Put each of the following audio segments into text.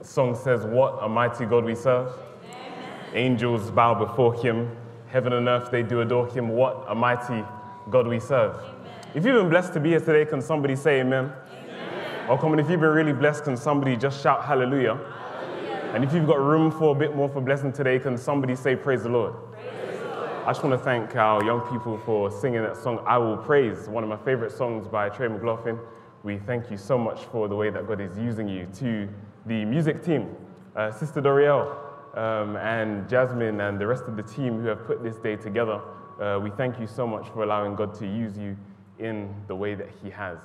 The song says, What a mighty God we serve. Angels bow before him. Heaven and earth, they do adore him. What a mighty God we serve. If you've been blessed to be here today, can somebody say amen? Or come on, if you've been really blessed, can somebody just shout hallelujah? And if you've got room for a bit more for blessing today, can somebody say praise the Lord? I just want to thank our young people for singing that song, I Will Praise, one of my favorite songs by Trey McLaughlin. We thank you so much for the way that God is using you. To the music team, uh, Sister Dorielle um, and Jasmine and the rest of the team who have put this day together, uh, we thank you so much for allowing God to use you in the way that He has.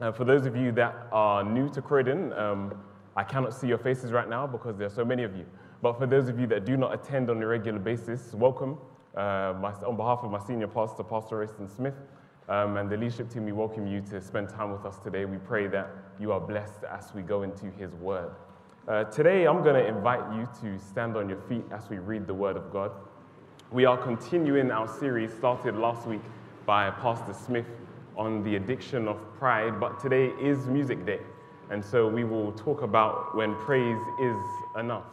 Uh, for those of you that are new to Croydon, um, I cannot see your faces right now because there are so many of you. But for those of you that do not attend on a regular basis, welcome. Uh, my, on behalf of my senior pastor, Pastor Royston Smith, um, and the leadership team, we welcome you to spend time with us today. We pray that you are blessed as we go into His Word. Uh, today, I'm going to invite you to stand on your feet as we read the Word of God. We are continuing our series started last week by Pastor Smith on the addiction of pride, but today is Music Day. And so we will talk about when praise is enough.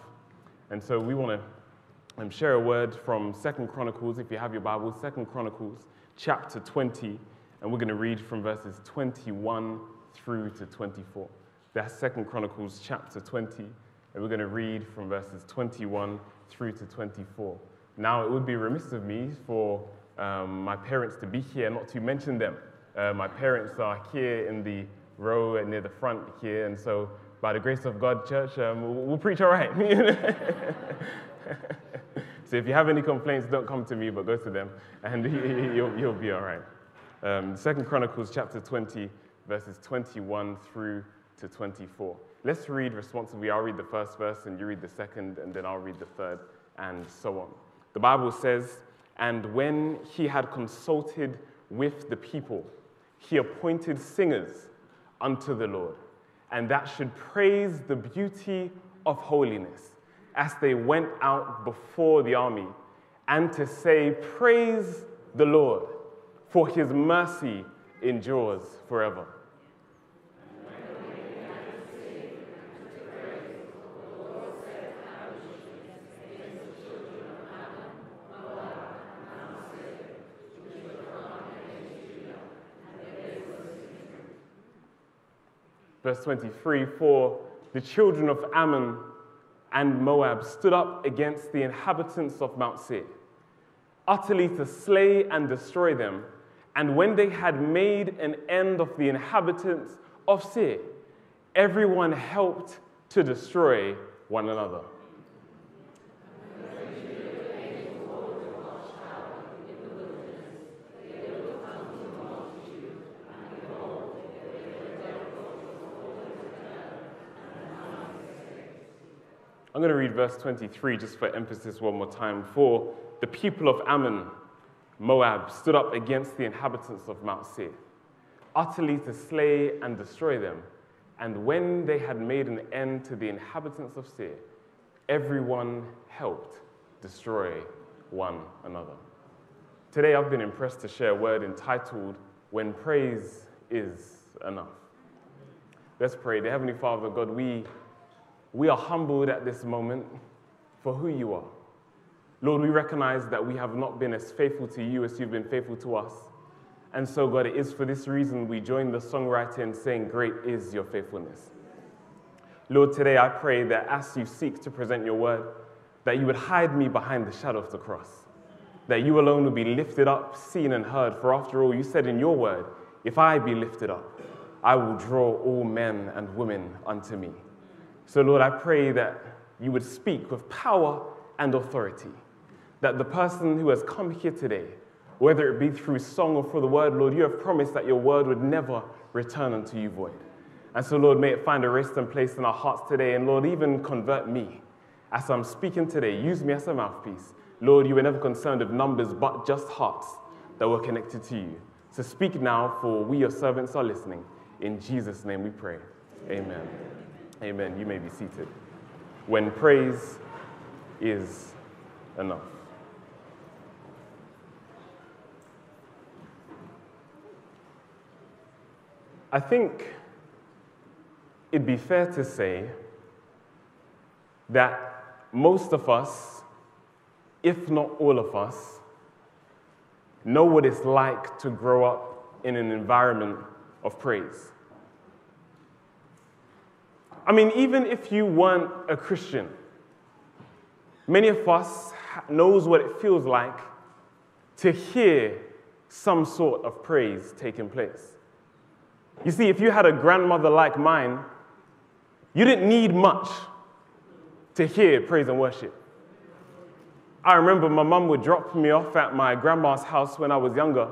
And so we want to um, share a word from Second Chronicles, if you have your Bible, Second Chronicles chapter 20, and we're going to read from verses 21 through to 24. That's Second Chronicles chapter 20, and we're going to read from verses 21 through to 24. Now, it would be remiss of me for um, my parents to be here, not to mention them. Uh, my parents are here in the row near the front here, and so by the grace of God, church, um, we'll, we'll preach all right. so if you have any complaints, don't come to me, but go to them, and you'll, you'll be all right. Um, Second Chronicles chapter 20, verses 21 through to 24. Let's read responsibly. I'll read the first verse, and you read the second, and then I'll read the third, and so on. The Bible says, And when he had consulted with the people, he appointed singers unto the Lord, and that should praise the beauty of holiness as they went out before the army, and to say, Praise the Lord, for his mercy endures forever. Verse 23 For the children of Ammon and Moab stood up against the inhabitants of Mount Seir, utterly to slay and destroy them. And when they had made an end of the inhabitants of Seir, everyone helped to destroy one another. I'm going to read verse 23 just for emphasis one more time. For the people of Ammon, Moab, stood up against the inhabitants of Mount Seir, utterly to slay and destroy them. And when they had made an end to the inhabitants of Seir, everyone helped destroy one another. Today, I've been impressed to share a word entitled, When Praise is Enough. Let's pray. Dear Heavenly Father, God, we we are humbled at this moment for who you are. Lord, we recognize that we have not been as faithful to you as you've been faithful to us. And so, God, it is for this reason we join the songwriter in saying, Great is your faithfulness. Lord, today I pray that as you seek to present your word, that you would hide me behind the shadow of the cross, that you alone would be lifted up, seen, and heard. For after all, you said in your word, If I be lifted up, I will draw all men and women unto me. So, Lord, I pray that you would speak with power and authority. That the person who has come here today, whether it be through song or through the word, Lord, you have promised that your word would never return unto you void. And so, Lord, may it find a rest and place in our hearts today. And Lord, even convert me as I'm speaking today. Use me as a mouthpiece. Lord, you were never concerned with numbers, but just hearts that were connected to you. So speak now, for we, your servants, are listening. In Jesus' name we pray. Amen. Amen. You may be seated. When praise is enough. I think it'd be fair to say that most of us, if not all of us, know what it's like to grow up in an environment of praise. I mean, even if you weren't a Christian, many of us knows what it feels like to hear some sort of praise taking place. You see, if you had a grandmother like mine, you didn't need much to hear praise and worship. I remember my mum would drop me off at my grandma's house when I was younger,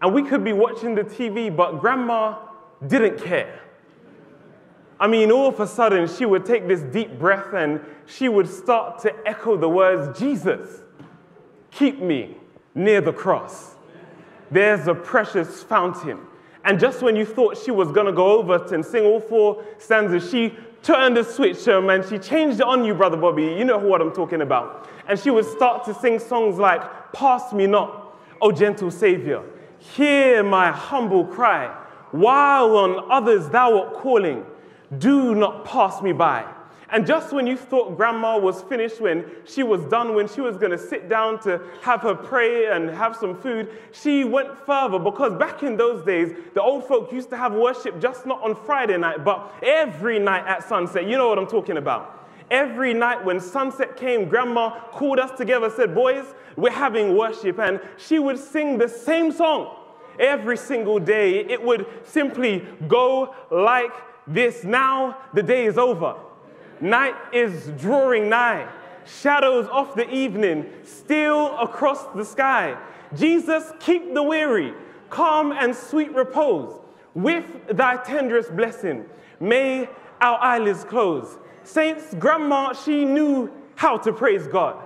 and we could be watching the TV, but grandma didn't care. I mean, all of a sudden, she would take this deep breath and she would start to echo the words, Jesus, keep me near the cross. There's a precious fountain. And just when you thought she was going to go over and sing all four stanzas, she turned the switch um, and she changed it on you, Brother Bobby. You know what I'm talking about. And she would start to sing songs like, Pass me not, O gentle Savior. Hear my humble cry, while on others thou art calling. Do not pass me by. And just when you thought grandma was finished, when she was done, when she was going to sit down to have her pray and have some food, she went further because back in those days, the old folk used to have worship just not on Friday night, but every night at sunset. You know what I'm talking about. Every night when sunset came, grandma called us together, said, Boys, we're having worship. And she would sing the same song every single day. It would simply go like this now the day is over. Night is drawing nigh. Shadows of the evening steal across the sky. Jesus, keep the weary, calm and sweet repose. With thy tenderest blessing, may our eyelids close. Saints, grandma, she knew how to praise God.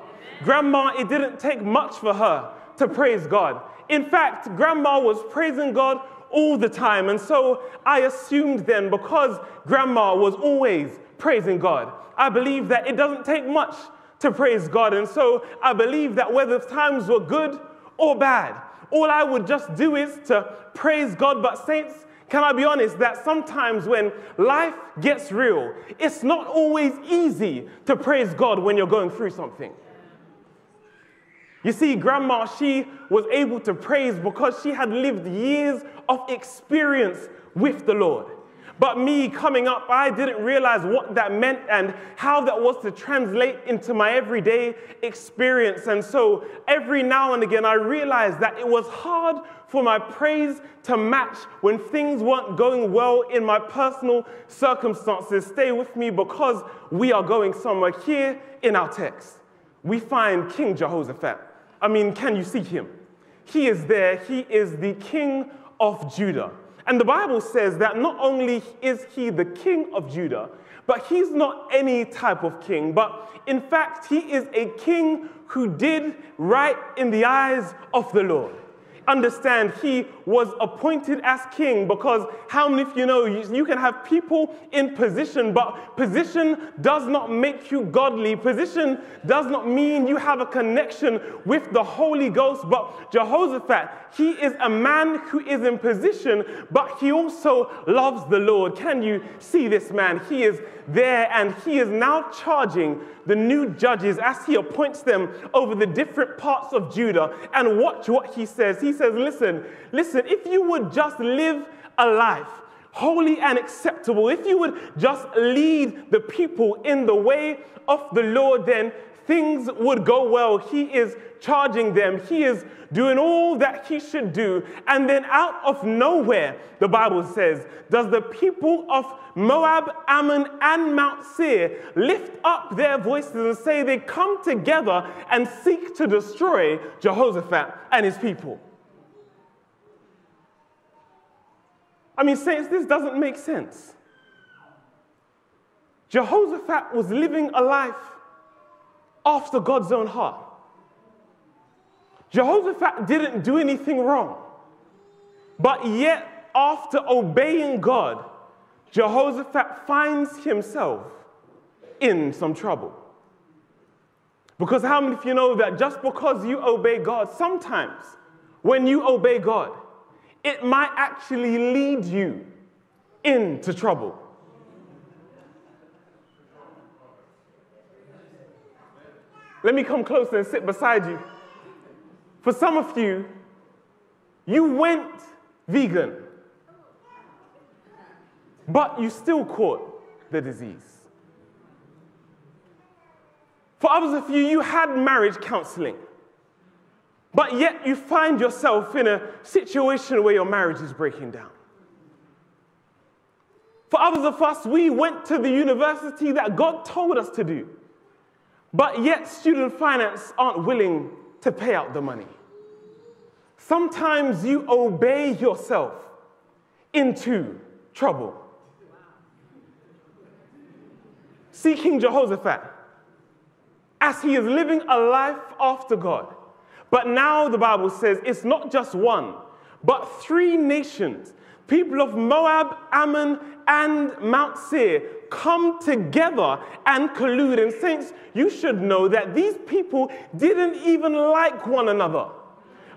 Grandma, it didn't take much for her to praise God. In fact, grandma was praising God all the time. And so I assumed then, because grandma was always praising God, I believe that it doesn't take much to praise God. And so I believe that whether times were good or bad, all I would just do is to praise God. But, saints, can I be honest that sometimes when life gets real, it's not always easy to praise God when you're going through something. You see, grandma, she was able to praise because she had lived years of experience with the Lord. But me coming up, I didn't realize what that meant and how that was to translate into my everyday experience. And so every now and again, I realized that it was hard for my praise to match when things weren't going well in my personal circumstances. Stay with me because we are going somewhere here in our text. We find King Jehoshaphat. I mean, can you see him? He is there, he is the king of Judah. And the Bible says that not only is he the king of Judah, but he's not any type of king, but in fact, he is a king who did right in the eyes of the Lord understand he was appointed as king because how many of you know you, can have people in position, but position does not make you godly. Position does not mean you have a connection with the Holy Ghost. But Jehoshaphat, he is a man who is in position, but he also loves the Lord. Can you see this man? He is there and he is now charging the new judges as he appoints them over the different parts of Judah. And watch what he says. He says, Listen, listen, if you would just live a life holy and acceptable, if you would just lead the people in the way of the Lord, then things would go well. He is charging them, he is doing all that he should do. And then out of nowhere, the Bible says, does the people of Moab, Ammon, and Mount Seir lift up their voices and say they come together and seek to destroy Jehoshaphat and his people. I mean, saints, this doesn't make sense. Jehoshaphat was living a life after God's own heart. Jehoshaphat didn't do anything wrong. But yet, after obeying God, Jehoshaphat finds himself in some trouble. Because how many of you know that just because you obey God, sometimes when you obey God, it might actually lead you into trouble. Let me come closer and sit beside you. For some of you, you went vegan, but you still caught the disease. For others of you, you had marriage counseling, but yet you find yourself in a situation where your marriage is breaking down. For others of us, we went to the university that God told us to do, but yet student finance aren't willing to pay out the money. Sometimes you obey yourself into trouble. See King Jehoshaphat as he is living a life after God. But now the Bible says it's not just one, but three nations, people of Moab, Ammon, and Mount Seir, come together and collude. And, saints, you should know that these people didn't even like one another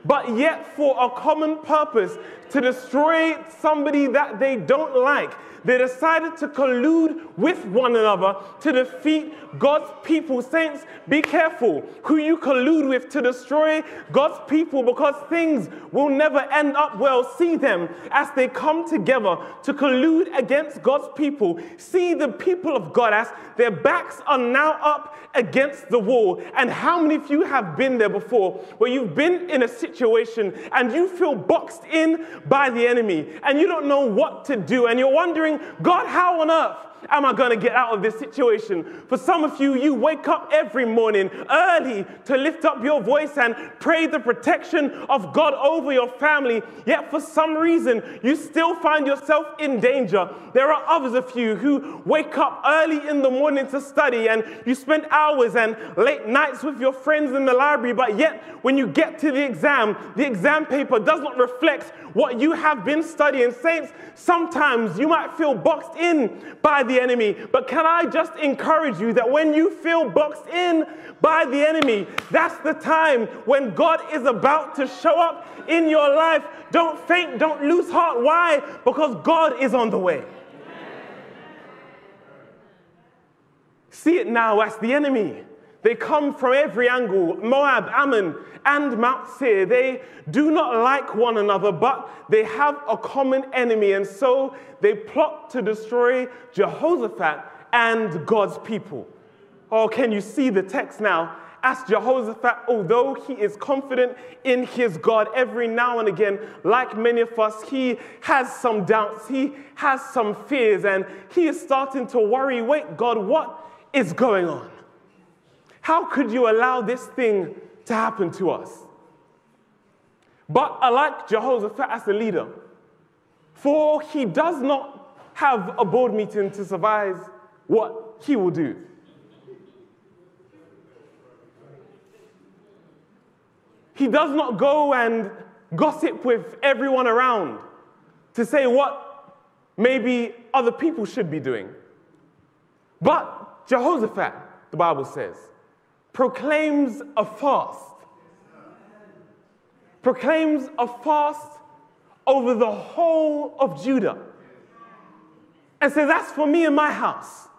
but yet for a common purpose to destroy somebody that they don't like. They decided to collude with one another to defeat God's people. Saints, be careful who you collude with to destroy God's people because things will never end up well. See them as they come together to collude against God's people. See the people of God as their backs are now up against the wall. And how many of you have been there before where you've been in a situation and you feel boxed in by the enemy and you don't know what to do and you're wondering, God, how on earth am I going to get out of this situation? For some of you, you wake up every morning early to lift up your voice and pray the protection of God over your family. Yet for some reason, you still find yourself in danger. There are others of you who wake up early in the morning to study and you spend hours and late nights with your friends in the library, but yet when you get to the exam, the exam paper does not reflect what you have been studying. Saints, sometimes you might feel boxed in by the enemy, but can I just encourage you that when you feel boxed in by the enemy, that's the time when God is about to show up in your life. Don't faint, don't lose heart. Why? Because God is on the way. See it now as the enemy. They come from every angle Moab, Ammon, and Mount Seir. They do not like one another, but they have a common enemy. And so they plot to destroy Jehoshaphat and God's people. Oh, can you see the text now? As Jehoshaphat, although he is confident in his God, every now and again, like many of us, he has some doubts, he has some fears, and he is starting to worry wait, God, what is going on? How could you allow this thing to happen to us. But I like Jehoshaphat as a leader, for he does not have a board meeting to survise what he will do. He does not go and gossip with everyone around to say what maybe other people should be doing. But Jehoshaphat, the Bible says, proclaims a fast. Proclaims a fast over the whole of Judah. And says, That's for me and my house.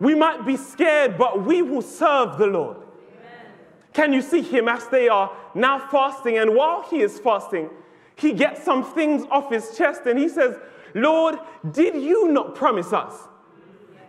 We might be scared, but we will serve the Lord. Amen. Can you see him as they are now fasting? And while he is fasting, he gets some things off his chest and he says, Lord, did you not promise us?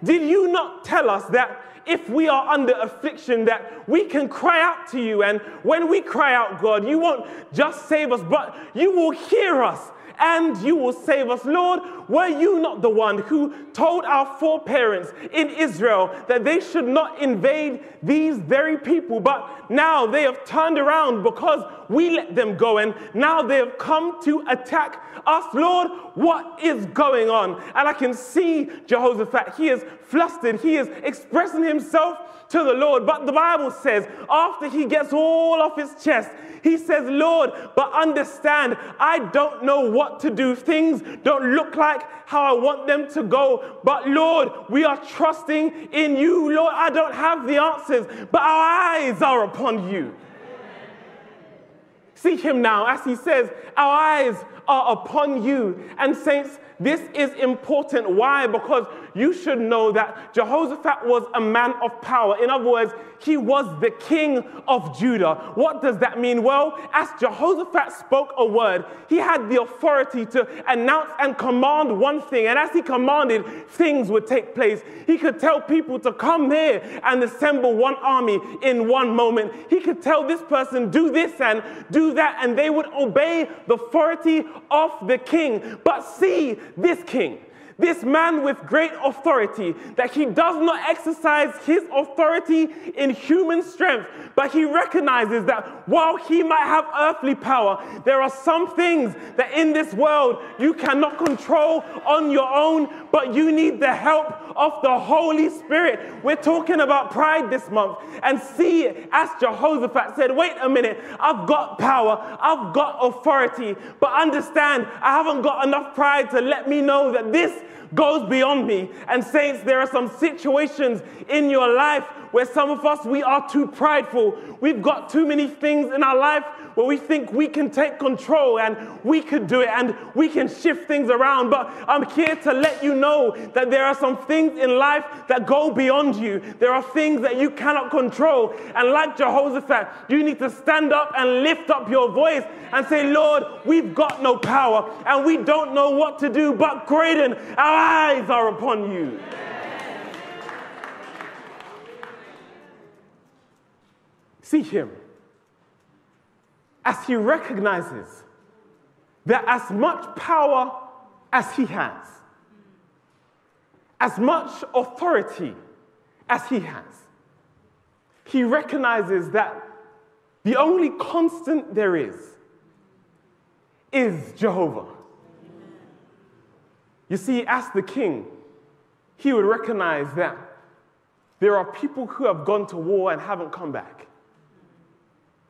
Did you not tell us that if we are under affliction, that we can cry out to you. And when we cry out, God, you won't just save us, but you will hear us and you will save us. Lord, were you not the one who told our foreparents in Israel that they should not invade these very people? But now they have turned around because we let them go, and now they have come to attack us. Lord, what is going on? And I can see Jehoshaphat. He is flustered, he is expressing himself to the Lord. But the Bible says, after he gets all off his chest, he says, Lord, but understand, I don't know what to do. Things don't look like how I want them to go. But Lord, we are trusting in you. Lord, I don't have the answers, but our eyes are upon you. See him now as he says, Our eyes are upon you. And, saints, this is important. Why? Because you should know that Jehoshaphat was a man of power. In other words, he was the king of Judah. What does that mean? Well, as Jehoshaphat spoke a word, he had the authority to announce and command one thing. And as he commanded, things would take place. He could tell people to come here and assemble one army in one moment. He could tell this person, do this and do that, and they would obey the authority of the king. But see this king this man with great authority, that he does not exercise his authority in human strength, but he recognizes that while he might have earthly power, there are some things that in this world you cannot control on your own, but you need the help of the Holy Spirit. We're talking about pride this month. And see, as Jehoshaphat said, wait a minute, I've got power, I've got authority, but understand, I haven't got enough pride to let me know that this goes beyond me. And, saints, there are some situations in your life where some of us, we are too prideful. We've got too many things in our life where we think we can take control and we can do it and we can shift things around. But I'm here to let you know that there are some things in life that go beyond you. There are things that you cannot control. And like Jehoshaphat, you need to stand up and lift up your voice and say, Lord, we've got no power and we don't know what to do, but Graydon, our eyes are upon you. See him as he recognizes that as much power as he has, as much authority as he has, he recognizes that the only constant there is is Jehovah. You see, as the king, he would recognize that there are people who have gone to war and haven't come back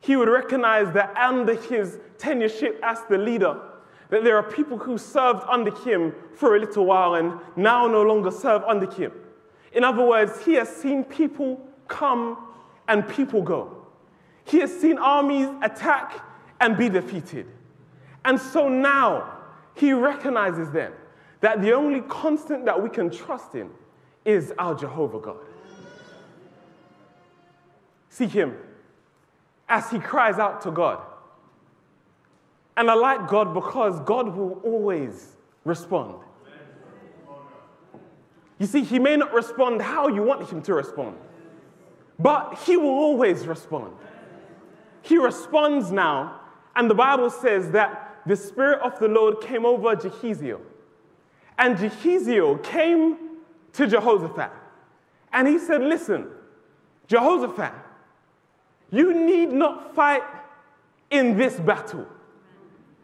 he would recognize that under his tenureship as the leader, that there are people who served under him for a little while and now no longer serve under him. In other words, he has seen people come and people go. He has seen armies attack and be defeated. And so now he recognizes then that the only constant that we can trust in is our Jehovah God. See him as he cries out to God. And I like God because God will always respond. You see, he may not respond how you want him to respond, but he will always respond. He responds now, and the Bible says that the Spirit of the Lord came over Jahaziel. And Jahaziel came to Jehoshaphat, and he said, Listen, Jehoshaphat, you need not fight in this battle.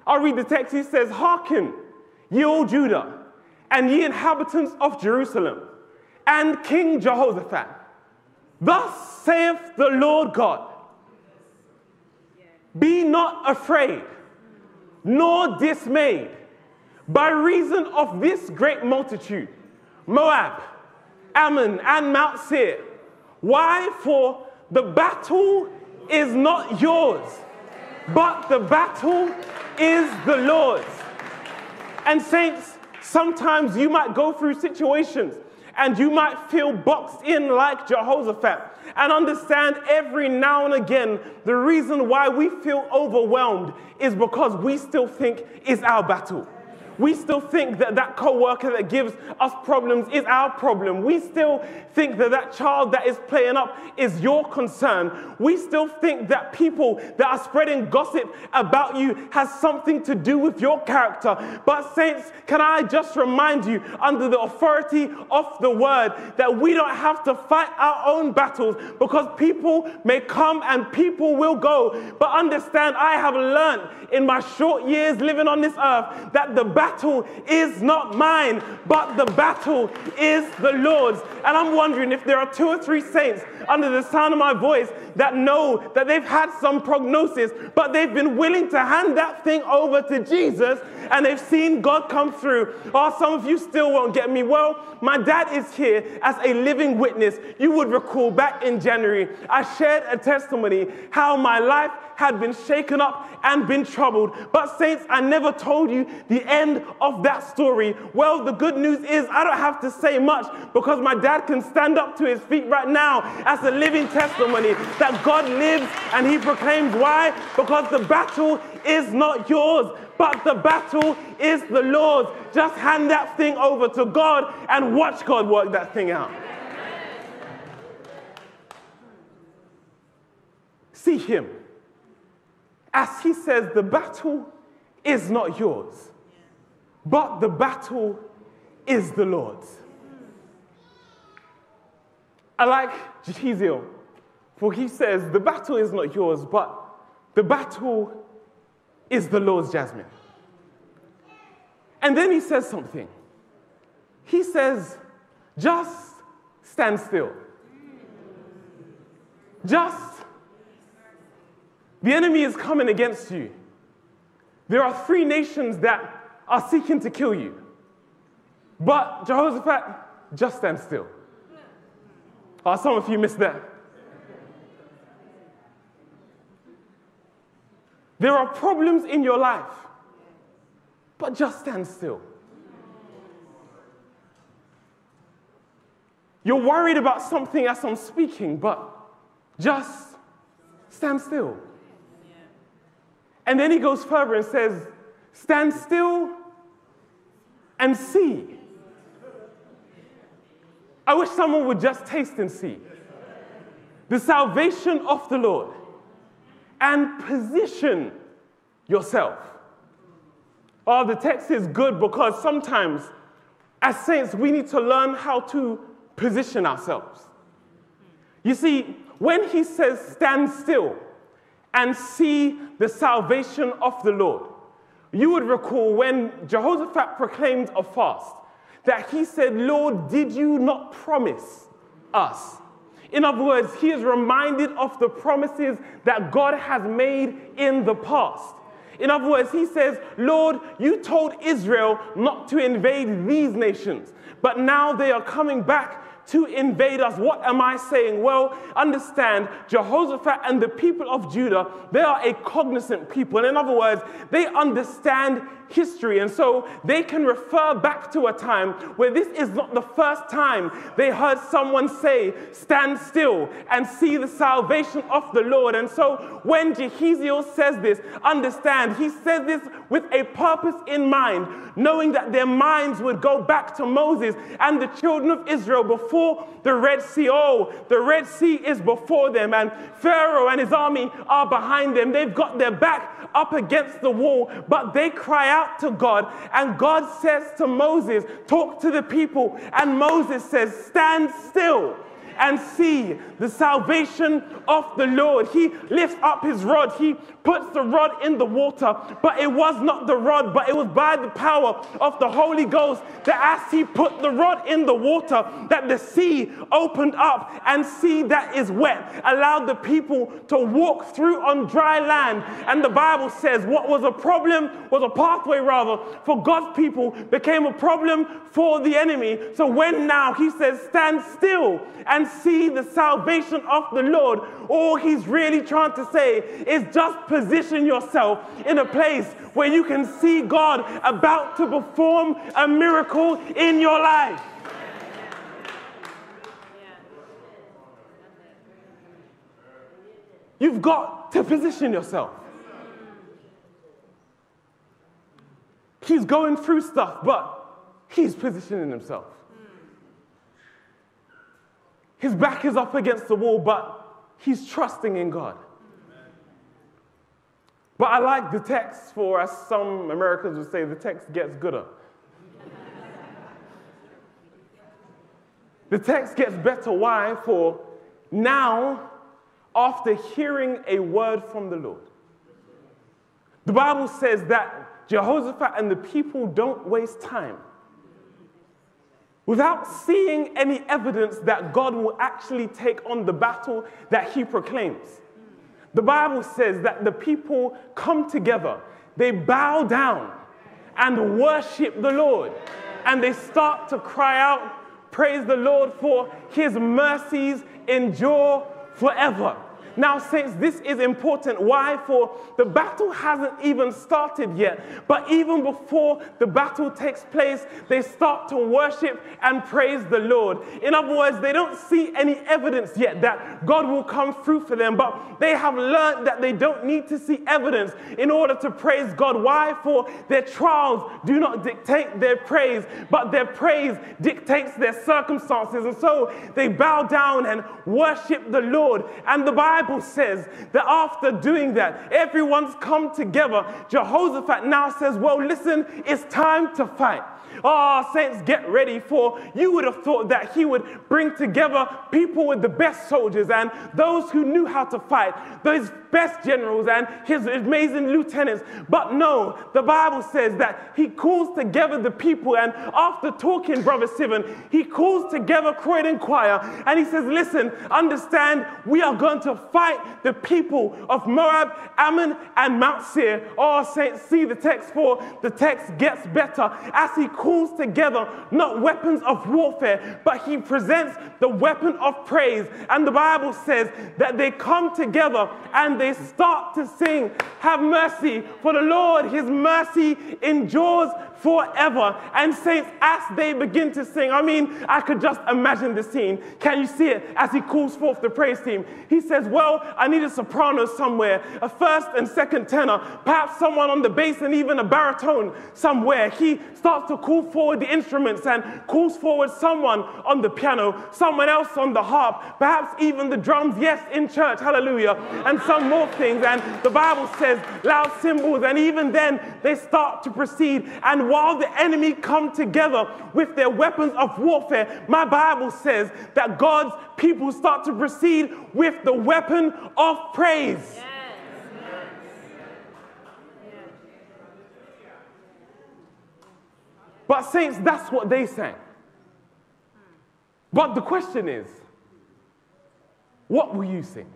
I'll read the text. He says, Hearken, ye all Judah, and ye inhabitants of Jerusalem, and King Jehoshaphat. Thus saith the Lord God Be not afraid, nor dismayed, by reason of this great multitude Moab, Ammon, and Mount Seir. Why? For the battle is not yours, but the battle is the Lord's. And, saints, sometimes you might go through situations and you might feel boxed in like Jehoshaphat and understand every now and again the reason why we feel overwhelmed is because we still think it's our battle we still think that that coworker that gives us problems is our problem. We still think that that child that is playing up is your concern. We still think that people that are spreading gossip about you has something to do with your character. But saints, can I just remind you under the authority of the word that we don't have to fight our own battles because people may come and people will go. But understand, I have learned in my short years living on this earth that the battle is not mine, but the battle is the Lord's. And I'm wondering if there are two or three saints under the sound of my voice that know that they've had some prognosis, but they've been willing to hand that thing over to Jesus and they've seen God come through. Oh, some of you still won't get me. Well, my dad is here as a living witness. You would recall back in January, I shared a testimony how my life had been shaken up and been troubled. But, saints, I never told you the end of that story. Well, the good news is I don't have to say much because my dad can stand up to his feet right now as a living testimony that God lives and he proclaims. Why? Because the battle is not yours, but the battle is the Lord's. Just hand that thing over to God and watch God work that thing out. See Him. As He says, the battle is not yours, but the battle is the Lord's. I like Jahaziel, for he says, The battle is not yours, but the battle is the Lord's jasmine. And then he says something. He says, just stand still. Just. The enemy is coming against you. There are three nations that are seeking to kill you. But Jehoshaphat, just stand still. Oh, some of you missed that. There are problems in your life, but just stand still. You're worried about something as I'm speaking, but just stand still. And then he goes further and says, Stand still and see. I wish someone would just taste and see the salvation of the Lord and position yourself. Oh, the text is good because sometimes, as saints, we need to learn how to position ourselves. You see, when he says, stand still and see the salvation of the Lord, you would recall when Jehoshaphat proclaimed a fast that he said, Lord, did you not promise us in other words, he is reminded of the promises that God has made in the past. In other words, he says, Lord, you told Israel not to invade these nations, but now they are coming back to invade us. What am I saying? Well, understand, Jehoshaphat and the people of Judah, they are a cognizant people. In other words, they understand history. And so they can refer back to a time where this is not the first time they heard someone say, Stand still and see the salvation of the Lord. And so when Jahaziel says this, understand, he says this with a purpose in mind, knowing that their minds would go back to Moses and the children of Israel before the Red Sea. Oh, the Red Sea is before them, and Pharaoh and his army are behind them. They've got their back up against the wall, but they cry out to God, and God says to Moses, Talk to the people. And Moses says, Stand still and see the salvation of the Lord. He lifts up his rod, he puts the rod in the water, but it was not the rod, but it was by the power of the Holy Ghost that as he put the rod in the water, that the sea opened up and sea that is wet allowed the people to walk through on dry land. And the Bible says what was a problem was a pathway rather for God's people became a problem for the enemy. So when now he says, stand still and see the salvation of the Lord, all he's really trying to say is just position yourself in a place where you can see God about to perform a miracle in your life. You've got to position yourself. He's going through stuff, but he's positioning himself. His back is up against the wall, but he's trusting in God. But I like the text for, as some Americans would say, the text gets gooder. the text gets better. Why? For now, after hearing a word from the Lord, the Bible says that Jehoshaphat and the people don't waste time. Without seeing any evidence that God will actually take on the battle that he proclaims. The Bible says that the people come together, they bow down and worship the Lord, and they start to cry out, Praise the Lord, for his mercies endure forever. Now, saints, this is important. Why? For the battle hasn't even started yet. But even before the battle takes place, they start to worship and praise the Lord. In other words, they don't see any evidence yet that God will come through for them, but they have learned that they don't need to see evidence in order to praise God. Why? For their trials do not dictate their praise, but their praise dictates their circumstances. And so they bow down and worship the Lord. And the Bible Bible says that after doing that, everyone's come together. Jehoshaphat now says, Well, listen, it's time to fight. Oh, saints, get ready for you would have thought that he would bring together people with the best soldiers and those who knew how to fight, those best generals and his amazing lieutenants. But no, the Bible says that he calls together the people, and after talking, Brother Sivan, he calls together Croydon Choir and he says, Listen, understand, we are going to fight the people of Moab, Ammon, and Mount Seir. Oh, saints, see the text for the text gets better as he calls together not weapons of warfare, but he presents the weapon of praise. And the Bible says that they come together and they start to sing, Have mercy, for the Lord, his mercy endures forever. And saints, as they begin to sing, I mean, I could just imagine the scene. Can you see it as he calls forth the praise team? He says, Well, I need a soprano somewhere, a first and second tenor, perhaps someone on the bass and even a baritone somewhere. He starts to call forward the instruments and calls forward someone on the piano, someone else on the harp, perhaps even the drums, yes, in church, hallelujah, and some more things. And the Bible says loud cymbals, and even then they start to proceed. And while the enemy come together with their weapons of warfare, my Bible says that God's people start to proceed with the weapon of praise. Yes. But, saints, that's what they sang. But the question is, what will you sing?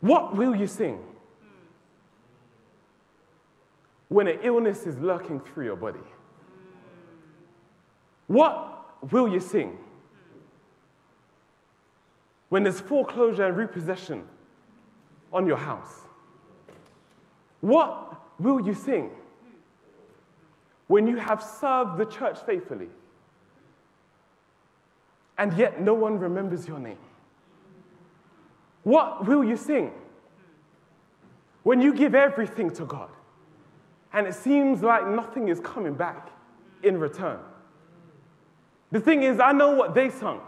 What will you sing? When an illness is lurking through your body? What will you sing? When there's foreclosure and repossession on your house? What will you sing? When you have served the church faithfully and yet no one remembers your name? What will you sing? When you give everything to God and it seems like nothing is coming back in return. The thing is, I know what they sung,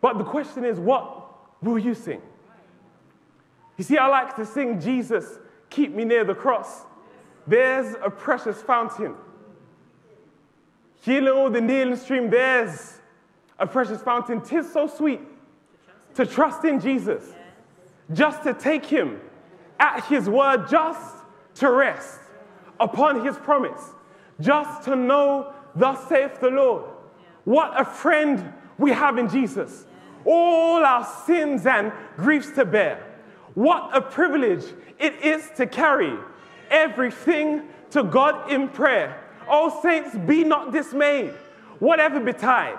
but the question is, what will you sing? You see, I like to sing Jesus, keep me near the cross. There's a precious fountain. Healing all the kneeling stream, there's a precious fountain. Tis so sweet to trust in Jesus, just to take him at his word, just to rest upon his promise, just to know, thus saith the Lord. What a friend we have in Jesus. All our sins and griefs to bear. What a privilege it is to carry everything to God in prayer. Oh, saints, be not dismayed. Whatever betide,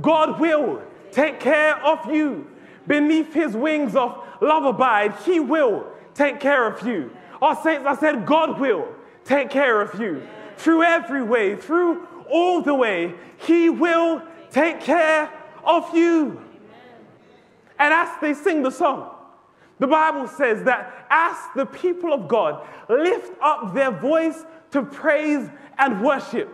God will take care of you. Beneath his wings of love abide, he will take care of you. Oh, saints, I said, God will take care of you. Through every way, through all the way, He will take care of you. And as they sing the song, the Bible says that as the people of God lift up their voice to praise and worship,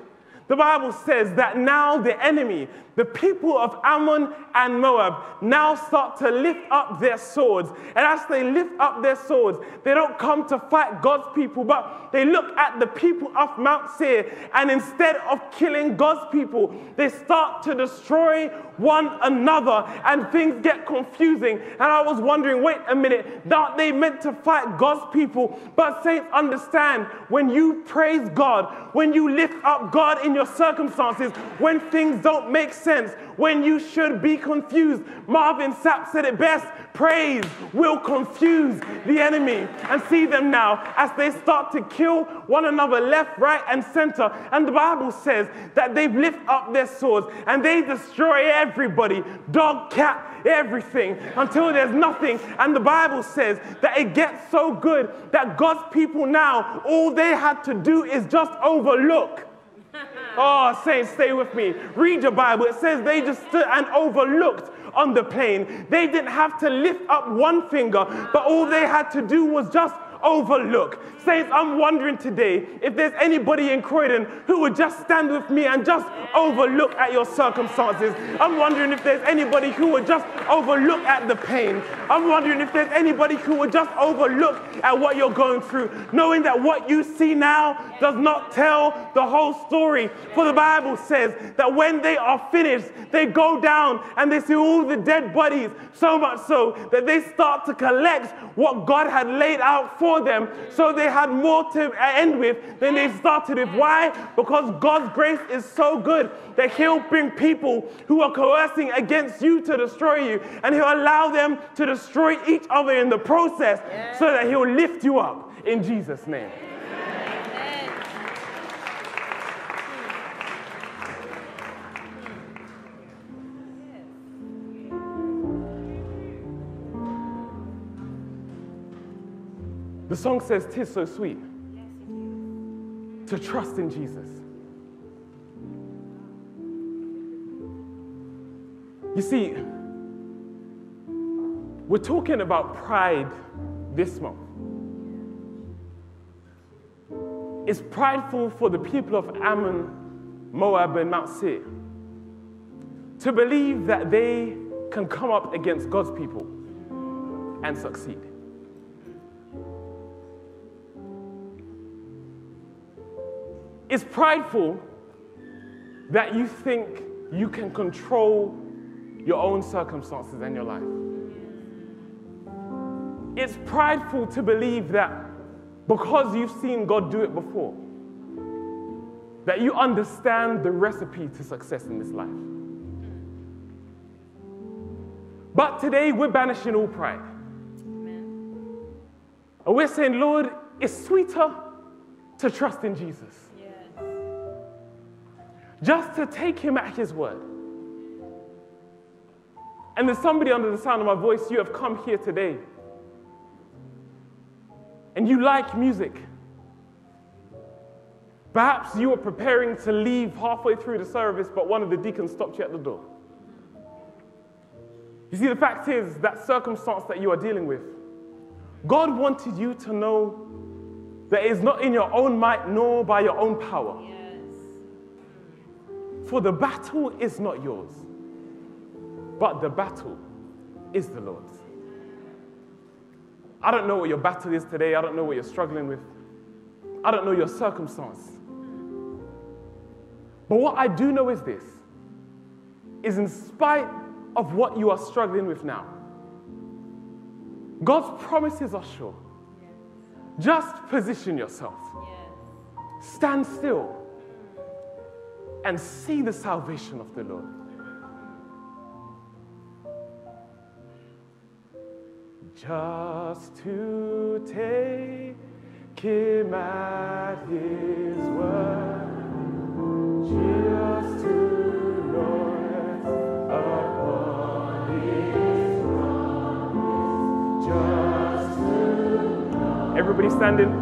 the Bible says that now the enemy, the people of Ammon and Moab, now start to lift up their swords. And as they lift up their swords, they don't come to fight God's people, but they look at the people of Mount Seir, and instead of killing God's people, they start to destroy one another, and things get confusing. And I was wondering, wait a minute, aren't they meant to fight God's people? But saints, understand when you praise God, when you lift up God in your circumstances, when things don't make sense, when you should be confused. Marvin Sapp said it best praise will confuse the enemy. And see them now as they start to kill one another left, right, and center. And the Bible says that they lift up their swords and they destroy everybody dog, cat, everything until there's nothing. And the Bible says that it gets so good that God's people now, all they had to do is just overlook. Oh, saints, stay with me. Read your Bible. It says they just stood and overlooked on the plain. They didn't have to lift up one finger, but all they had to do was just overlook. Saints, I'm wondering today if there's anybody in Croydon who would just stand with me and just overlook at your circumstances. I'm wondering if there's anybody who would just overlook at the pain. I'm wondering if there's anybody who would just overlook at what you're going through, knowing that what you see now does not tell the whole story. For the Bible says that when they are finished, they go down and they see all the dead bodies, so much so that they start to collect what God had laid out for them. So they had more to end with than they started with. Why? Because God's grace is so good that He'll bring people who are coercing against you to destroy you, and He'll allow them to destroy each other in the process so that He'll lift you up in Jesus' name. The song says, Tis so sweet to trust in Jesus. You see, we're talking about pride this month. It's prideful for the people of Ammon, Moab, and Mount Seir to believe that they can come up against God's people and succeed. It's prideful that you think you can control your own circumstances and your life. It's prideful to believe that because you've seen God do it before, that you understand the recipe to success in this life. But today we're banishing all pride. Amen. And we're saying, Lord, it's sweeter to trust in Jesus just to take him at his word. And there's somebody under the sound of my voice, you have come here today. And you like music. Perhaps you were preparing to leave halfway through the service, but one of the deacons stopped you at the door. You see, the fact is that circumstance that you are dealing with, God wanted you to know that it is not in your own might nor by your own power. Yeah for the battle is not yours, but the battle is the Lord's. I don't know what your battle is today. I don't know what you're struggling with. I don't know your circumstance. But what I do know is this is in spite of what you are struggling with now, God's promises are sure. Just position yourself. Stand still and see the salvation of the Lord. Just to take him at his word, just to Everybody standing.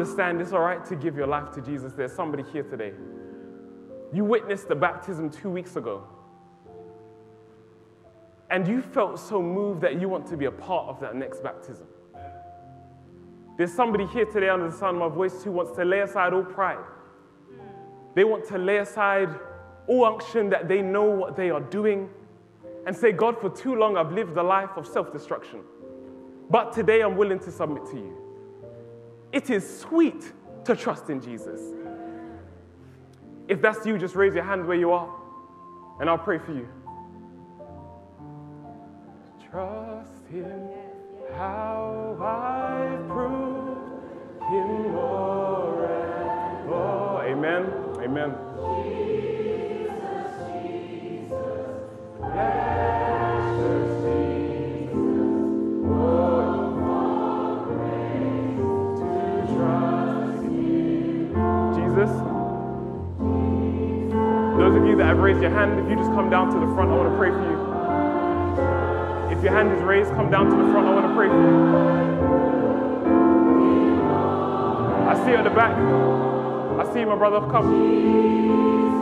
understand it's all right to give your life to Jesus. There's somebody here today. You witnessed the baptism two weeks ago. And you felt so moved that you want to be a part of that next baptism. There's somebody here today under the sound of my voice who wants to lay aside all pride. They want to lay aside all unction that they know what they are doing and say, God, for too long I've lived a life of self destruction. But today I'm willing to submit to you. It is sweet to trust in Jesus. If that's you, just raise your hand where you are and I'll pray for you. Trust Him, how I proved Him more that have raised your hand, if you just come down to the front, I want to pray for you. If your hand is raised, come down to the front. I want to pray for you. I see you at the back. I see you, my brother. Come.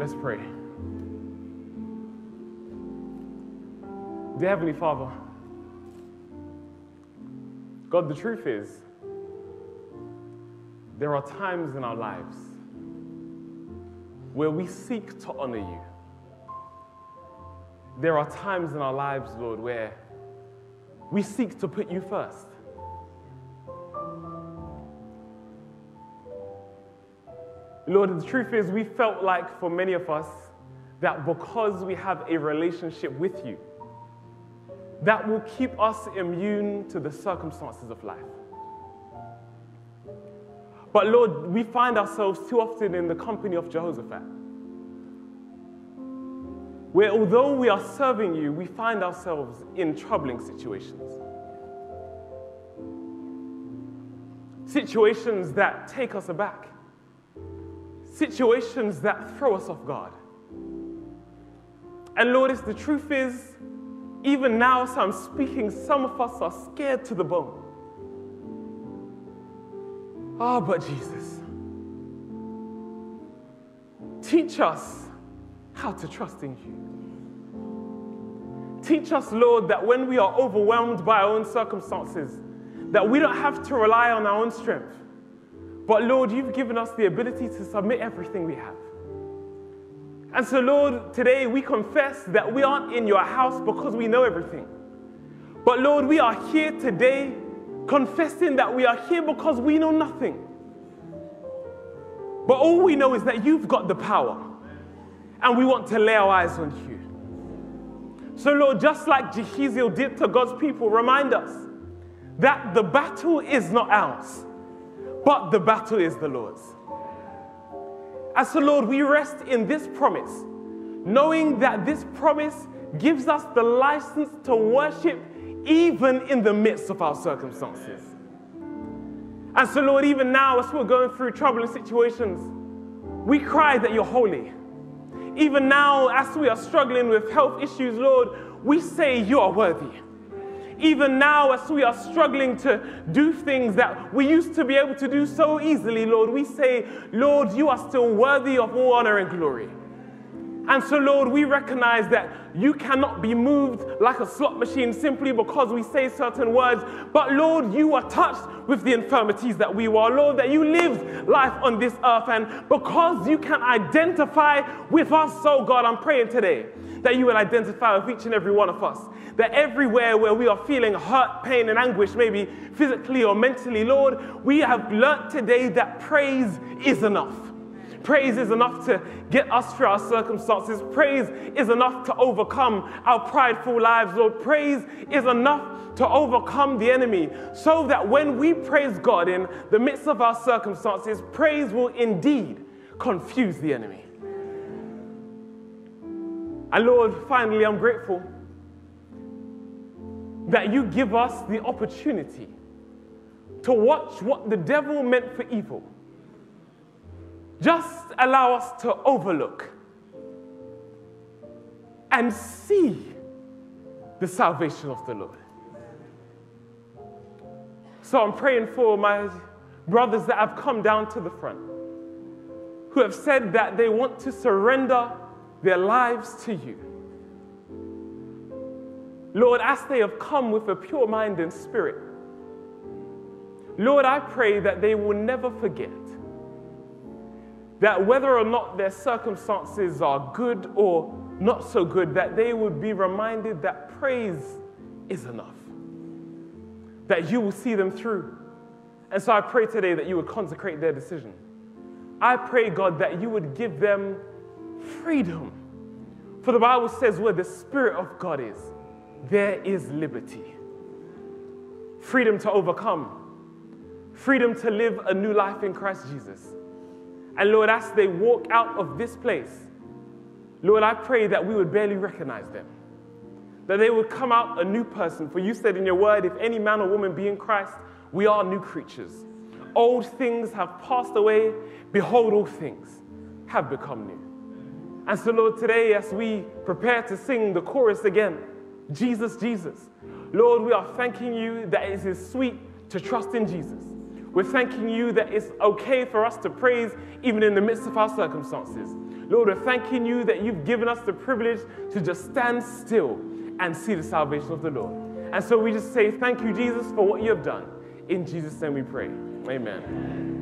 Let's pray. Dear Heavenly Father, God, the truth is, there are times in our lives where we seek to honor you. There are times in our lives, Lord, where we seek to put you first. Lord, the truth is, we felt like for many of us that because we have a relationship with you, that will keep us immune to the circumstances of life. But Lord, we find ourselves too often in the company of Jehoshaphat, where although we are serving you, we find ourselves in troubling situations. Situations that take us aback, situations that throw us off guard. And Lord, it's the truth is, even now, as I'm speaking, some of us are scared to the bone. Ah, but Jesus, teach us how to trust in you. Teach us, Lord, that when we are overwhelmed by our own circumstances, that we don't have to rely on our own strength. But Lord, you've given us the ability to submit everything we have. And so, Lord, today we confess that we aren't in your house because we know everything. But Lord, we are here today confessing that we are here because we know nothing. But all we know is that you've got the power, and we want to lay our eyes on you. So, Lord, just like Jahaziel did to God's people, remind us that the battle is not ours, but the battle is the Lord's. And so, Lord, we rest in this promise, knowing that this promise gives us the license to worship even in the midst of our circumstances. And so, Lord, even now, as we're going through troubling situations, we cry that you're holy. Even now, as we are struggling with health issues, Lord, we say you are worthy. Even now, as we are struggling to do things that we used to be able to do so easily, Lord, we say, Lord, you are still worthy of all honor and glory. And so, Lord, we recognize that you cannot be moved like a slot machine simply because we say certain words. But, Lord, you are touched with the infirmities that we were. Lord, that you lived life on this earth. And because you can identify with us, so God, I'm praying today that you will identify with each and every one of us. That everywhere where we are feeling hurt, pain, and anguish, maybe physically or mentally, Lord, we have learnt today that praise is enough. Praise is enough to get us through our circumstances. Praise is enough to overcome our prideful lives, Lord. Praise is enough to overcome the enemy so that when we praise God in the midst of our circumstances, praise will indeed confuse the enemy. And Lord, finally, I'm grateful that you give us the opportunity to watch what the devil meant for evil just allow us to overlook and see the salvation of the Lord. So I'm praying for my brothers that have come down to the front, who have said that they want to surrender their lives to you. Lord, as they have come with a pure mind and spirit, Lord, I pray that they will never forget that whether or not their circumstances are good or not so good, that they would be reminded that praise is enough, that you will see them through. And so I pray today that you would consecrate their decision. I pray, God, that you would give them freedom. For the Bible says, where the Spirit of God is, there is liberty. Freedom to overcome, freedom to live a new life in Christ Jesus and Lord, as they walk out of this place, Lord, I pray that we would barely recognize them. That they would come out a new person. For you said in your word, if any man or woman be in Christ, we are new creatures. Old things have passed away. Behold, all things have become new. And so, Lord, today, as we prepare to sing the chorus again, Jesus, Jesus, Lord, we are thanking you that it is sweet to trust in Jesus. We're thanking you that it's okay for us to praise even in the midst of our circumstances. Lord, we're thanking you that you've given us the privilege to just stand still and see the salvation of the Lord. And so we just say, Thank you, Jesus, for what you have done. In Jesus' name we pray. Amen.